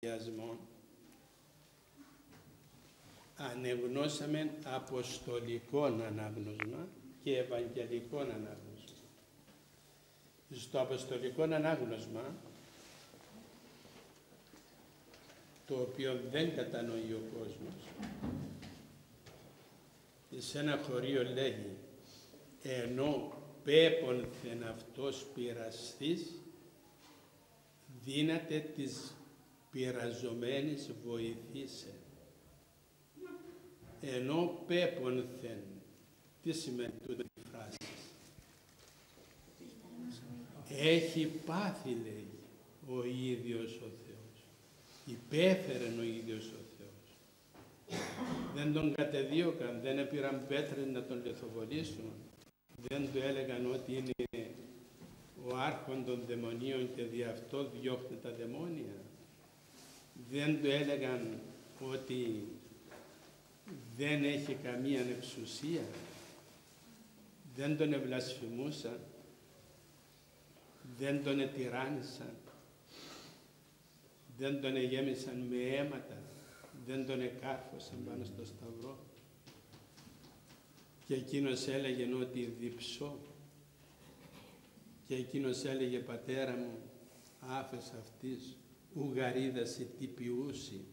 αγιασμών ανεγνώσαμε αποστολικών ανάγνωσμα και ευαγγελικών ανάγνωσμα. Στο αποστολικό ανάγνωσμα, το οποίο δεν κατανοεί ο κόσμος, σε ένα χωρίο λέγει ενώ πέπονθεν αυτός πειραστής δύναται της πειραζομένης βοηθήσε. Ενώ πέπονθεν, τι σημαίνει τούτη η φράση; Έχει πάθει λέει ο ίδιος ο Θεός. Υπέφερε ο ίδιος ο Θεός. Δεν τον κατεδίωκαν, δεν έπειραν πέτρες να τον λιθοβολήσουν. Δεν του έλεγαν ότι είναι ο άρχον των δαιμονίων και δι' αυτό διώχνει τα δαιμόνια. Δεν του έλεγαν ότι δεν έχει καμία εξουσία. Δεν τον ευλασφημούσαν. Δεν τον ετυράνισαν. Δεν τον εγέμισαν με αίματα. Δεν τον εκάρφωσαν πάνω στο σταυρό. Και εκείνος έλεγε ότι διψώ και εκείνος έλεγε «Πατέρα μου, άφες αυτής, ουγαρίδαση τι ποιούσι».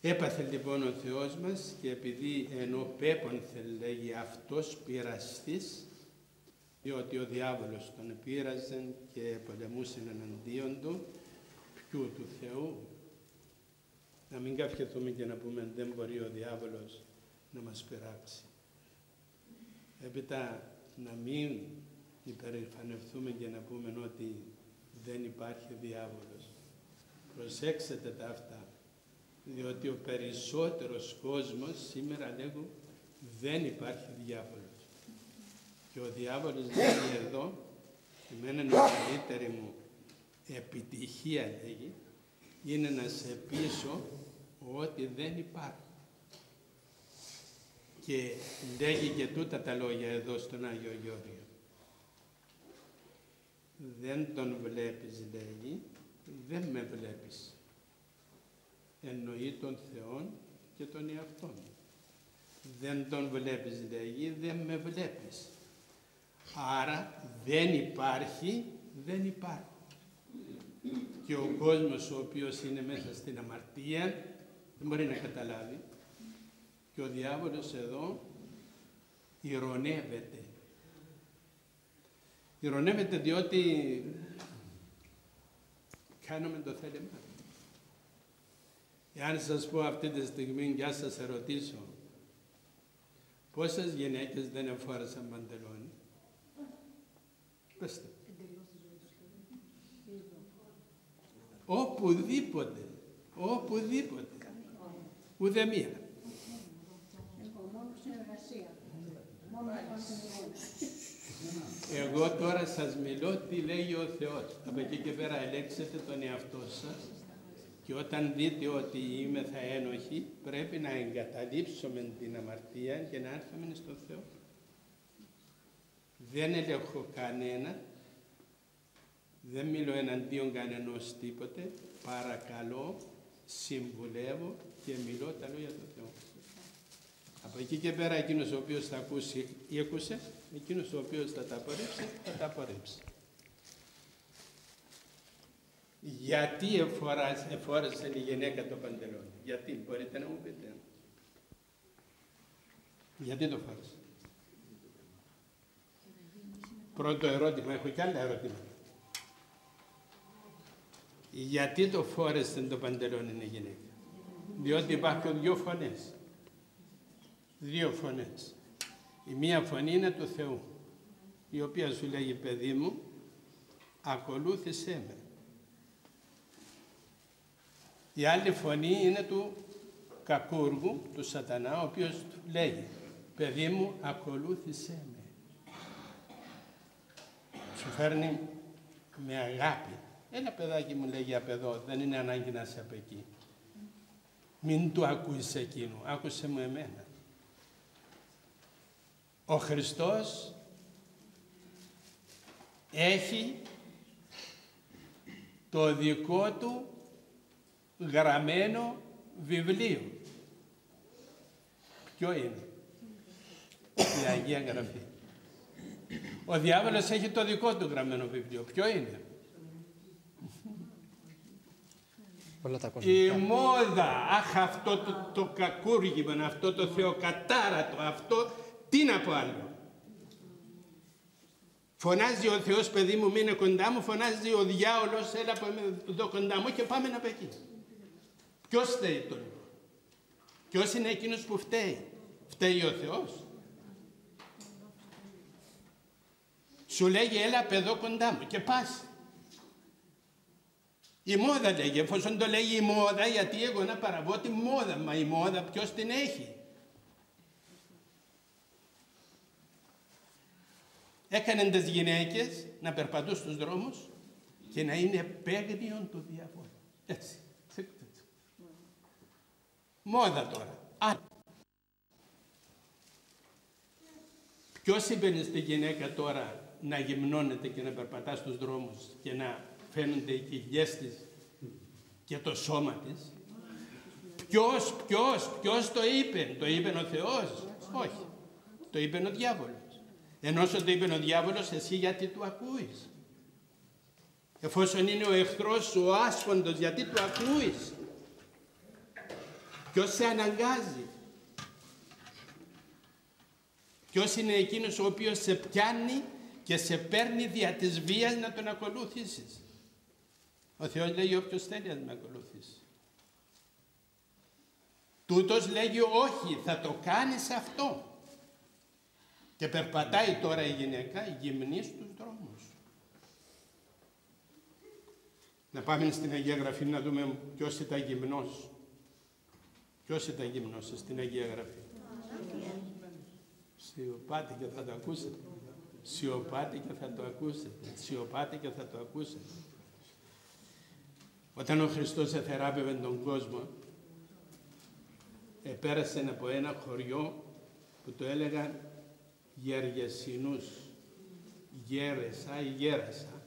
Έπαθε λοιπόν ο Θεός μας και επειδή ενώ πέπονθε λέγει αυτός πειραστής, διότι ο διάβολος τον πείραζε και πολεμούσε εναντίον του, ποιου του Θεού. Να μην καυχεθούμε και να πούμε δεν μπορεί ο διάβολος να μας πειράξει. Έπειτα να μην υπερηφανευτούμε και να πούμε ότι δεν υπάρχει διάβολος. Προσέξτε τα αυτά, διότι ο περισσότερος κόσμος σήμερα λέγω δεν υπάρχει διάβολος. Και ο διάβολος λέει εδώ, εμένα είναι η καλύτερη μου επιτυχία λέγει, είναι να σε πείσω ότι δεν υπάρχει και λέγει και τούτα τα λόγια εδώ στον Άγιο Γεώργιο. Δεν τον βλέπεις λέγει, δεν με βλέπεις. Εννοεί τον Θεό και τον εαυτό Δεν τον βλέπεις λέγει, δεν με βλέπεις. Άρα δεν υπάρχει, δεν υπάρχει. Και ο κόσμος ο οποίος είναι μέσα στην αμαρτία δεν μπορεί να καταλάβει και ο διάβολος εδώ ηρωνεύεται. Ηρωνεύεται διότι κάνουμε το θέλημα. Εάν σας πω αυτή τη στιγμή για σας ερωτήσω πόσες γυναίκες δεν εφόρεσαν παντελόνι; Πεςτε. Οπουδήποτε. Οπουδήποτε. Ούτε μία. Εγώ τώρα σας μιλώ τι λέει ο Θεός. Από εκεί και πέρα ελέξετε τον εαυτό σας και όταν δείτε ότι είμαι θα ένοχη πρέπει να εγκαταλείψουμε την αμαρτία και να έρθουμε στον Θεό. Δεν ελέγχω κανένα, δεν μιλώ εναντίον κανενός τίποτε, παρακαλώ, συμβουλεύω και μιλώ τα λόγια του Θεού. Από εκεί και πέρα εκείνος ο οποίος θα ακούσει ή ακούσε, εκείνος ο οποίος θα τα απορρίψει, θα τα απορρίψει. Γιατί εφόρασε η γυναίκα το παντελόνι; Γιατί, μπορείτε να μου πείτε. Γιατί το φόρεσε. Πρώτο ερώτημα, έχω και άλλα ερώτημα. Γιατί το φόρεσε το παντελόνι η γυναίκα; Διότι υπάρχουν δύο φωνές δύο φωνές. Η μία φωνή είναι του Θεού, η οποία σου λέγει παιδί μου, ακολούθησέ με. Η άλλη φωνή είναι του κακούργου, του σατανά, ο οποίος λέγει παιδί μου ακολούθησέ με. Σου φέρνει με αγάπη. Ένα παιδάκι μου λέγει απ' εδώ, δεν είναι ανάγκη να είσαι απ' εκεί. Μην του ακούεις εκείνο, άκουσε μου εμένα. Ο Χριστός έχει το δικό του γραμμένο βιβλίο. Ποιο είναι; Η Αγία Γραφή. Ο διάβολος έχει το δικό του γραμμένο βιβλίο. Ποιο είναι; η μόδα, αχ αυτό το, το κακούργημα, αυτό το θεοκατάρατο, αυτό, τι να πω άλλο; Φωνάζει ο Θεός παιδί μου μείνε κοντά μου, φωνάζει ο διάολος έλα εδώ κοντά μου και πάμε να εκεί. Ποιος θέλει τον Ποιος είναι εκείνος που φταίει; Φταίει ο Θεός. Σου λέγει έλα παιδό κοντά μου και πας. Η μόδα λέγει, εφόσον το λέγει η μόδα, γιατί εγώ να παραβώ τη μόδα, μα η μόδα ποιος την έχει; Έκανε τις γυναίκες να περπατούν στους δρόμους και να είναι παίγνιον του διαβόλου. Έτσι. Μόδα τώρα. Α. Ποιος είπε στη γυναίκα τώρα να γυμνώνεται και να περπατά στους δρόμους και να φαίνονται οι κοιλιές της και το σώμα της; Ποιος, ποιος, ποιος το είπε; Το είπε ο Θεός; Όχι. Το είπε ο διάβολος. Ενώ το είπε ο διάβολος, εσύ γιατί του ακούεις; Εφόσον είναι ο εχθρός ο άσχοντος, γιατί του ακούεις; Ποιος σε αναγκάζει; Ποιος είναι εκείνος ο οποίος σε πιάνει και σε παίρνει δια της βίας να τον ακολουθήσεις. Ο Θεός λέει όποιος θέλει να με ακολουθήσει. Τούτος λέγει όχι θα το κάνεις αυτό. Και περπατάει τώρα η γυναίκα γυμνή στους δρόμους. Να πάμε στην Αγία Γραφή να δούμε ποιος ήταν γυμνός. Ποιος ήταν γυμνός στην Αγία Γραφή. Σιωπάτε και θα το ακούσετε. Σιωπάτε και θα το ακούσετε. Σιωπάτε και θα το ακούσετε. Όταν ο Χριστός εθεράπευε τον κόσμο, επέρασε από ένα χωριό που το έλεγαν Γεργεσινούς, Γέρεσα ή Γέρασα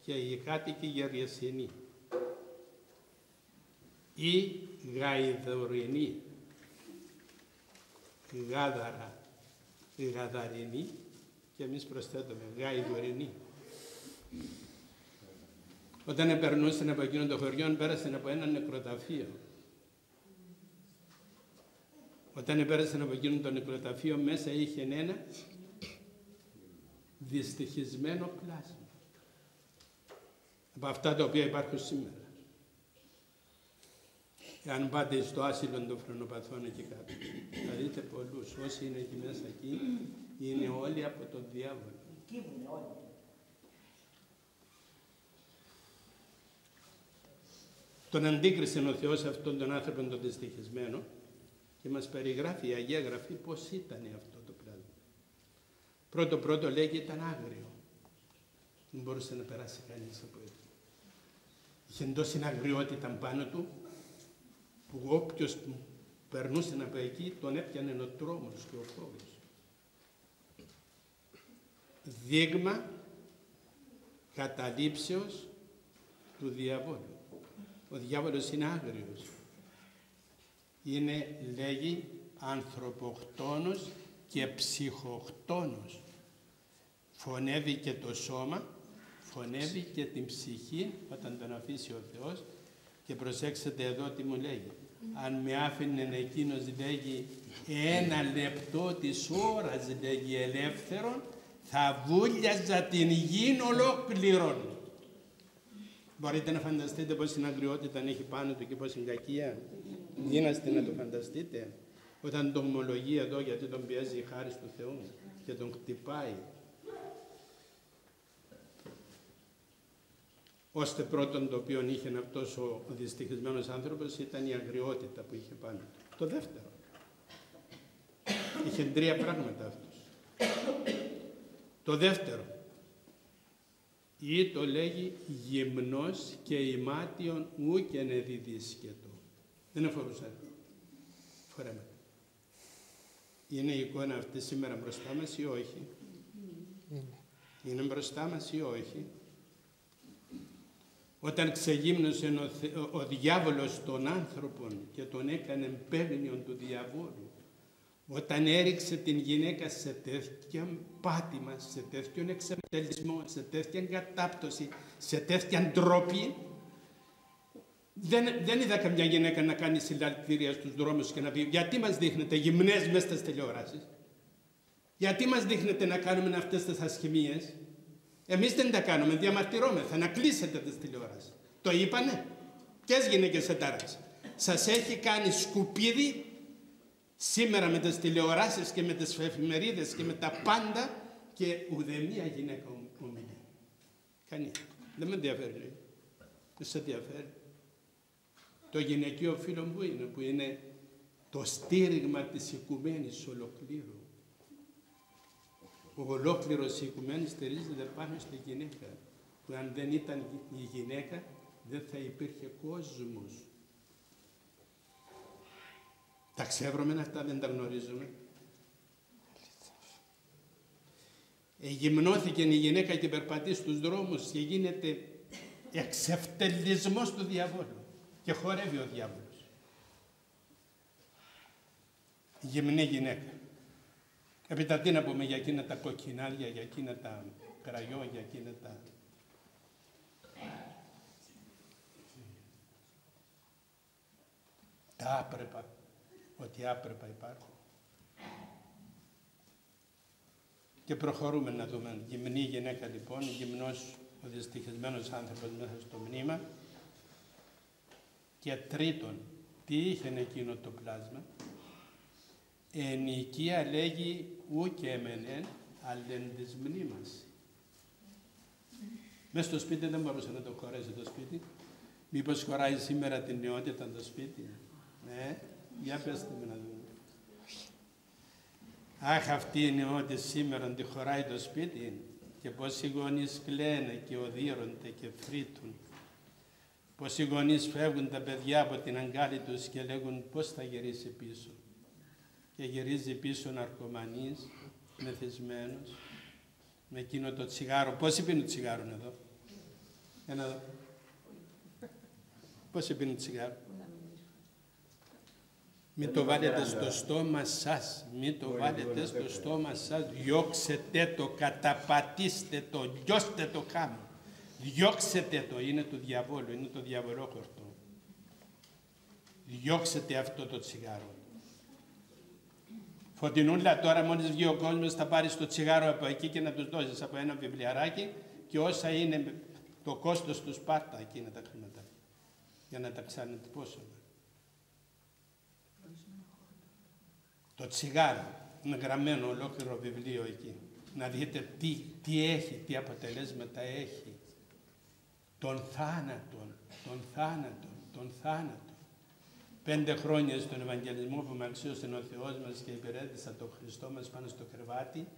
και οι κάτοικοι Γεργεσινοί ή Γαϊδωρινοί, Γάδαρα, Γαδαρινοί και εμείς προσθέτουμε Γαϊδωρινοί. Όταν περνούσαν από εκείνο το χωριό, πέρασαν από ένα νεκροταφείο. Όταν πέρασαν από εκείνο το νεκροταφείο, μέσα είχε ένα δυστυχισμένο πλάσμα. Από αυτά τα οποία υπάρχουν σήμερα. Αν πάτε στο άσυλο των φρονοπαθών εκεί κάτω, θα δείτε πολλούς. Όσοι είναι εκεί μέσα εκεί, είναι όλοι από τον διάβολο. Τον αντίκρισε ο Θεός αυτόν τον άνθρωπο τον δυστυχισμένο και μας περιγράφει η Αγία Γραφή πώς ήταν αυτό το πράγμα. Πρώτο πρώτο λέγει ήταν άγριο. Δεν μπορούσε να περάσει κανείς από εκεί. Είχε τόση αγριότητα πάνω του που όποιος περνούσε από εκεί τον έπιανε ο τρόμος και ο φόβος. Δείγμα καταλήψεως του διαβόλου. Ο διάβολος είναι άγριος. Είναι, λέγει, ανθρωποκτόνος και ψυχοκτόνος. Φωνεύει και το σώμα, φωνεύει και την ψυχή όταν τον αφήσει ο Θεός και προσέξτε εδώ τι μου λέγει. Αν με άφηνε εκείνος λέγει ένα λεπτό της ώρας λέγει ελεύθερον θα βούλιαζα την γη ολόκληρον. Μπορείτε να φανταστείτε πόση αγριότητα έχει πάνω του και πόση κακία. Γίναστε να το φανταστείτε. Όταν τον ομολογεί εδώ γιατί τον πιέζει η χάρη του Θεού και τον χτυπάει. Ώστε πρώτον το οποίο είχε αυτός ο δυστυχισμένος άνθρωπος ήταν η αγριότητα που είχε πάνω του. Το δεύτερο. Είχε τρία πράγματα αυτός. Το δεύτερο ή το λέγει γυμνός και ημάτιον ου και νεδιδίσκετο. Δεν αφορούσε φορέματα. Είναι η εικόνα αυτή σήμερα μπροστά μας ή όχι; Είναι μπροστά μας ή όχι; όταν ξεγύμνωσε ο, ο, διάβολος τον άνθρωπον και τον έκανε παίγνιον του διαβόλου, όταν έριξε την γυναίκα σε τέτοια πάτημα, σε τέτοιον εξευτελισμό, σε τέτοια κατάπτωση, σε τέτοια ντροπή, δεν, δεν είδα καμιά γυναίκα να κάνει συλλαλητήρια στους δρόμους και να πει γιατί μας δείχνετε γυμνές μέσα στις τηλεοράσεις; Γιατί μας δείχνετε να κάνουμε αυτές τις ασχημίες; Εμείς δεν τα κάνουμε, διαμαρτυρόμεθα, να κλείσετε τις τηλεοράσεις. Το είπανε. Ποιες γυναίκες ετάραξε. Σας έχει κάνει σκουπίδι σήμερα με τις τηλεοράσεις και με τις εφημερίδες και με τα πάντα και ουδέμια γυναίκα ομιλεί. Κανείς. Δεν με ενδιαφέρει. Δεν σε ενδιαφέρει. Το γυναικείο φίλο που είναι, που είναι το στήριγμα της οικουμένης ολοκλήρου. Ο ολόκληρος οικουμένης στηρίζεται πάνω στη γυναίκα, που αν δεν ήταν η γυναίκα δεν θα υπήρχε κόσμος. Τα ξέρουμε αυτά, δεν τα γνωρίζουμε. Εγυμνώθηκε η γυναίκα και περπατεί στους δρόμους και γίνεται εξευτελισμός του διαβόλου και χορεύει ο διάβολος. Γυμνή γυναίκα. Έπειτα τι να πούμε για εκείνα τα κοκκινάρια, για εκείνα τα κραγιό, για εκείνα τα... Τα άπρεπα, ότι άπρεπα υπάρχουν. Και προχωρούμε να δούμε. Γυμνή γυναίκα λοιπόν, γυμνός ο δυστυχισμένος άνθρωπος μέσα στο μνήμα, και τρίτον, τι είχε εκείνο το πλάσμα; Εν οικία λέγει ου και εμένεν, αλλεν της μνήμας. Μέσα στο σπίτι δεν μπορούσε να το χωρέσει το σπίτι. Μήπως χωράει σήμερα την νεότητα το σπίτι; Ναι, για πέστε με να δούμε. Αχ, αυτή η νεότητα σήμερα τη χωράει το σπίτι και πώς οι γονείς κλαίνε και οδύρονται και φρύτουν πως οι γονείς φεύγουν τα παιδιά από την αγκάλη τους και λέγουν πώς θα γυρίσει πίσω; Και γυρίζει πίσω ναρκωμανής, μεθυσμένος, με εκείνο το τσιγάρο. Πόσοι πίνουν τσιγάρο εδώ; Ένα εδώ. Πόσοι πίνουν τσιγάρο; Μην το βάλετε στο στόμα σας, μην το βάλετε στο στόμα σας, διώξετε το, καταπατήστε το, λιώστε το χάμο. Διώξετε το, είναι του διαβόλου, είναι το διαβολόχορτο. Διώξετε αυτό το τσιγάρο. Φωτεινούλα, τώρα μόλις βγει ο κόσμος θα πάρεις το τσιγάρο από εκεί και να τους δώσεις από ένα βιβλιαράκι και όσα είναι το κόστος τους Σπάρτα εκείνα τα χρήματα για να τα πόσο. Το τσιγάρο είναι γραμμένο ολόκληρο βιβλίο εκεί. Να δείτε τι, τι έχει, τι αποτελέσματα έχει τον θάνατον, τον θάνατον, τον θάνατον. Πέντε χρόνια στον Ευαγγελισμό που με αξίωσε ο Θεός μας και υπηρέτησα τον Χριστό μας πάνω στο κρεβάτι,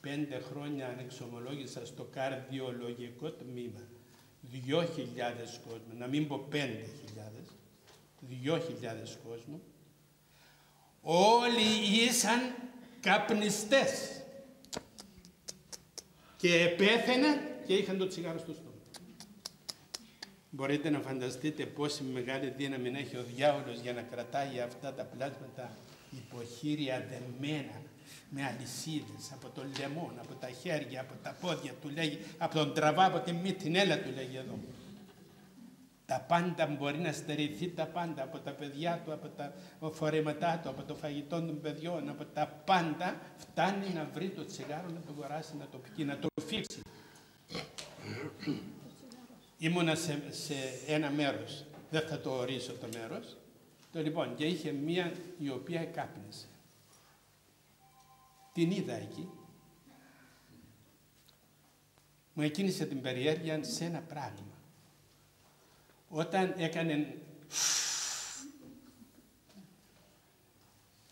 πέντε χρόνια ανεξομολόγησα στο καρδιολογικό τμήμα. Δυο χιλιάδες κόσμο, να μην πω πέντε χιλιάδες, δυο χιλιάδες κόσμο. Όλοι ήσαν καπνιστές και επέθαιναν και είχαν το τσιγάρο στο στόμα. Μπορείτε να φανταστείτε πόση μεγάλη δύναμη έχει ο διάολος για να κρατάει αυτά τα πλάσματα υποχείρια δεμένα με αλυσίδες από το λαιμό, από τα χέρια, από τα πόδια του λέγει, από τον τραβά, από τη μύτη, έλα του λέγει εδώ. Τα πάντα μπορεί να στερηθεί τα πάντα από τα παιδιά του, από τα φορέματά του, από το φαγητό των παιδιών, από τα πάντα φτάνει να βρει το τσιγάρο, να το αγοράσει, να το πιει, να το φίξει. Ήμουνα σε, σε ένα μέρος, δεν θα το ορίσω το μέρος, το λοιπόν και είχε μία η οποία κάπνισε. Την είδα εκεί. Μου εκκίνησε την περιέργεια σε ένα πράγμα. Όταν έκανε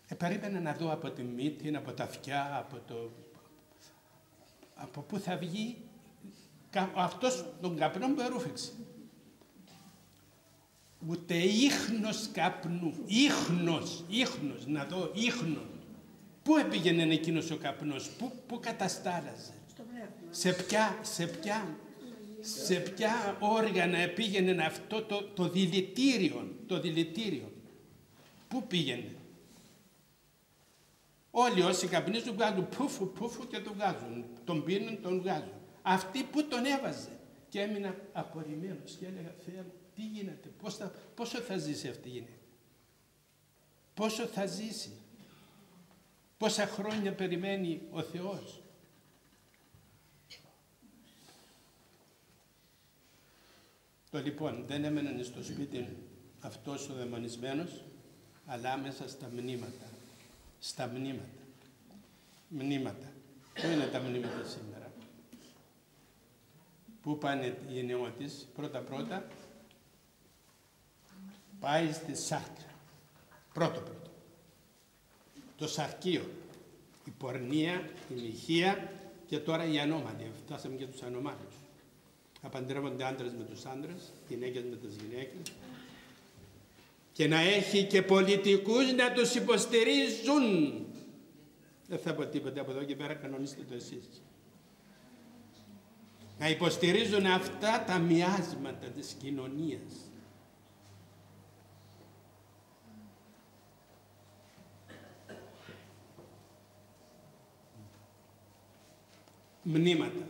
ε, περίμενα να δω από τη μύτη, από τα αυτιά, από το... από πού θα βγει αυτός τον καπνό που ερούφηξε. Ούτε ίχνος καπνού, ίχνος, ίχνος, να δω ίχνο. Πού έπηγαινε εκείνος ο καπνός, πού, πού καταστάλαζε. Σε ποια, σε ποια, σε ποια όργανα πήγαινε αυτό το, το δηλητήριο, το δηλητήριο; Πού πήγαινε; Όλοι όσοι καπνίζουν βγάζουν πούφου πούφου και το βγάζουν. Τον πίνουν, τον βγάζουν. Αυτή που τον έβαζε. Και έμεινα απορριμμένος και έλεγα Θεέ μου τι γίνεται, πώς θα, πόσο θα ζήσει αυτή η γυναίκα; Πόσο θα ζήσει; Πόσα χρόνια περιμένει ο Θεός; Το λοιπόν δεν έμενε στο σπίτι αυτός ο δαιμονισμένος, αλλά μέσα στα μνήματα. Στα μνήματα. Μνήματα. Πού είναι τα μνήματα σήμερα; Πού πάνε οι νεότης, πρώτα πρώτα, πάει στη σάρκα. Πρώτο πρώτο. Το σαρκείο. Η πορνεία, η μοιχεία και τώρα η ανώμαλη. Φτάσαμε και τους ανωμάλους απαντρεύονται άντρες με τους άντρες, γυναίκες με τις γυναίκες και να έχει και πολιτικούς να τους υποστηρίζουν. Δεν θα πω τίποτα από εδώ και πέρα, κανονίστε το εσείς. Να υποστηρίζουν αυτά τα μοιάσματα της κοινωνίας. Μνήματα.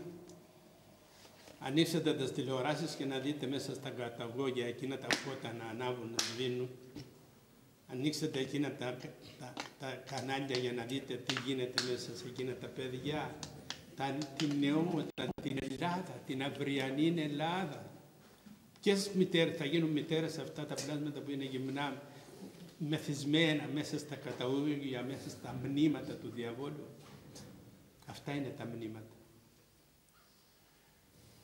Ανοίξτε τις τηλεοράσεις και να δείτε μέσα στα καταγόγια εκείνα τα φώτα να ανάβουν, να σβήνουν. Ανοίξτε εκείνα τα, τα, τα, κανάλια για να δείτε τι γίνεται μέσα σε εκείνα τα παιδιά. Τα, την νεότητα, την Ελλάδα, την αυριανή Ελλάδα. Ποιες μητέρες θα γίνουν μητέρες αυτά τα πλάσματα που είναι γυμνά, μεθυσμένα μέσα στα καταγόγια, μέσα στα μνήματα του διαβόλου. Αυτά είναι τα μνήματα.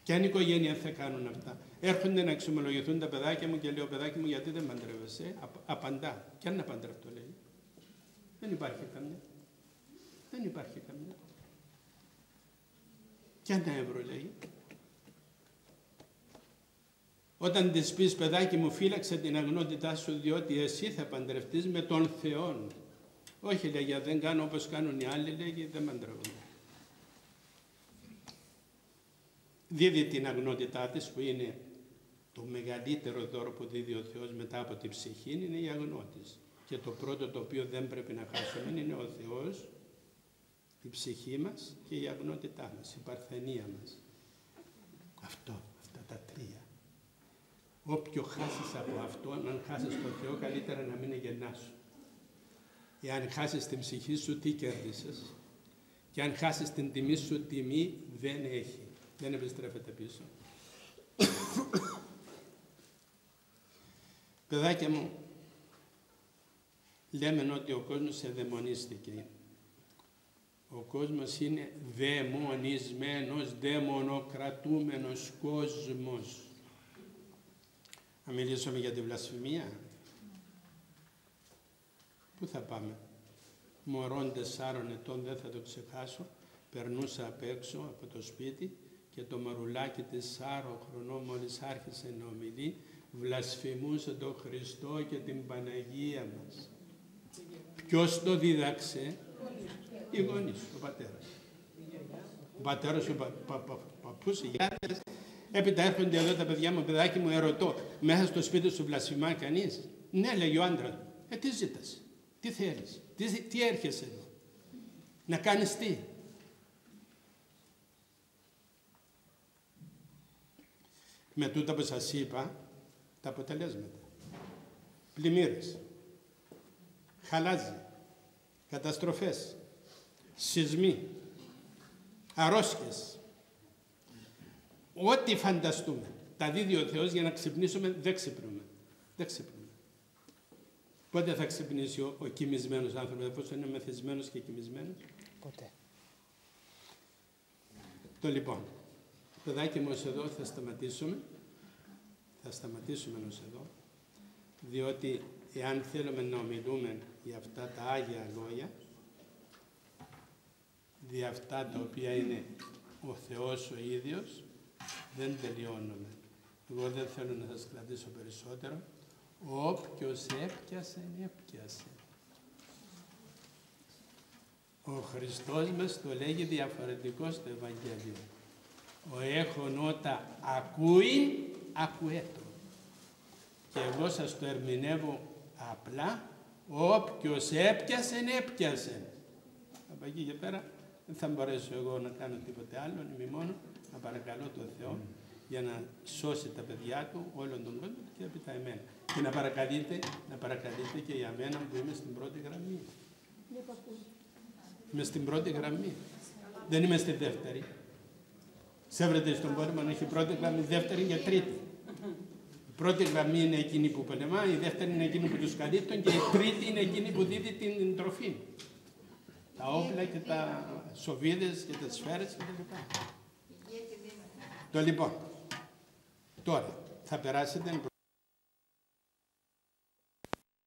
Και αν οικογένεια θα κάνουν αυτά. Έρχονται να εξομολογηθούν τα παιδάκια μου και λέω παιδάκι μου γιατί δεν παντρεύεσαι; Απαντά. Και αν να παντρευτώ λέει. Δεν υπάρχει καμιά. Δεν υπάρχει καμιά. Και αν ευρώ λέει; Όταν της πεις παιδάκι μου φύλαξε την αγνότητά σου διότι εσύ θα παντρευτείς με τον Θεό. Όχι λέγει δεν κάνω όπως κάνουν οι άλλοι λέγει δεν παντρεύονται. δίδει την αγνότητά της που είναι το μεγαλύτερο δώρο που δίδει ο Θεός μετά από την ψυχή είναι η αγνώτης. Και το πρώτο το οποίο δεν πρέπει να χάσουμε είναι ο Θεός, η ψυχή μας και η αγνότητά μας, η παρθενία μας. Αυτό, αυτά τα τρία. Όποιο χάσεις από αυτό, αν χάσεις τον Θεό, καλύτερα να μην γεννάσου. Εάν χάσεις την ψυχή σου, τι κέρδισες. Και αν χάσεις την τιμή σου, τιμή δεν έχει δεν επιστρέφεται πίσω. Παιδάκια μου, λέμε ότι ο κόσμος εδαιμονίστηκε. Ο κόσμος είναι δαιμονισμένος, δαιμονοκρατούμενος κόσμος. Να μιλήσουμε για τη βλασφημία. Πού θα πάμε; Μωρών τεσσάρων ετών δεν θα το ξεχάσω. Περνούσα απ' έξω από το σπίτι και το μαρουλάκι της Σάρο χρονών μόλις άρχισε να ομιλεί, βλασφημούσε τον Χριστό και την Παναγία μας. Ποιος το δίδαξε, οι γονείς, ο πατέρας. Ο πατέρας, ο πα, πα, πα, παππούς, οι γιάτες. Έπειτα έρχονται εδώ τα παιδιά μου, παιδάκι μου, ερωτώ, μέσα στο σπίτι σου βλασφημά κανείς; Ναι, λέει ο άντρας. Ε, τι ζήτας, τι θέλεις, τι, τι έρχεσαι εδώ; Να κάνεις τι, με τούτα που σας είπα τα αποτελέσματα. Πλημμύρες, χαλάζι, καταστροφές, σεισμοί, αρρώσκες, ό,τι φανταστούμε. Τα δίδει ο Θεός για να ξυπνήσουμε, δεν ξυπνούμε. Δεν ξυπνούμε. Πότε θα ξυπνήσει ο, ο κοιμισμένος άνθρωπος, εφόσον είναι μεθυσμένος και κοιμισμένος; Ποτέ. Το λοιπόν, Παιδάκι μου, εδώ θα σταματήσουμε. Θα σταματήσουμε ως εδώ, διότι εάν θέλουμε να ομιλούμε για αυτά τα Άγια Λόγια, για αυτά τα οποία είναι ο Θεός ο ίδιος, δεν τελειώνουμε. Εγώ δεν θέλω να σας κρατήσω περισσότερο. Όποιος έπιασε, έπιασε. Ο Χριστός μας το λέγει διαφορετικό στο Ευαγγέλιο. Ο έχων ότα ακούει, ακουέτο. Και εγώ σας το ερμηνεύω απλά, όποιος έπιασε, έπιασε. Από εκεί και πέρα δεν θα μπορέσω εγώ να κάνω τίποτε άλλο, είμαι μόνος να παρακαλώ τον Θεό για να σώσει τα παιδιά του, όλον τον κόσμο και έπειτα εμένα. Και να παρακαλείτε, να παρακαλείτε και για μένα που είμαι στην πρώτη γραμμή. Είμαι στην πρώτη γραμμή. Δεν είμαι στη δεύτερη. Σέβρεται στον πόλεμο να έχει πρώτη γραμμή, δεύτερη και τρίτη. Η πρώτη γραμμή είναι εκείνη που πολεμά, η δεύτερη είναι εκείνη που τους καλύπτουν και η τρίτη είναι εκείνη που δίδει την τροφή. Τα όπλα και τα σοβίδες και τα σφαίρες και τα λοιπά. Το λοιπόν, τώρα θα περάσετε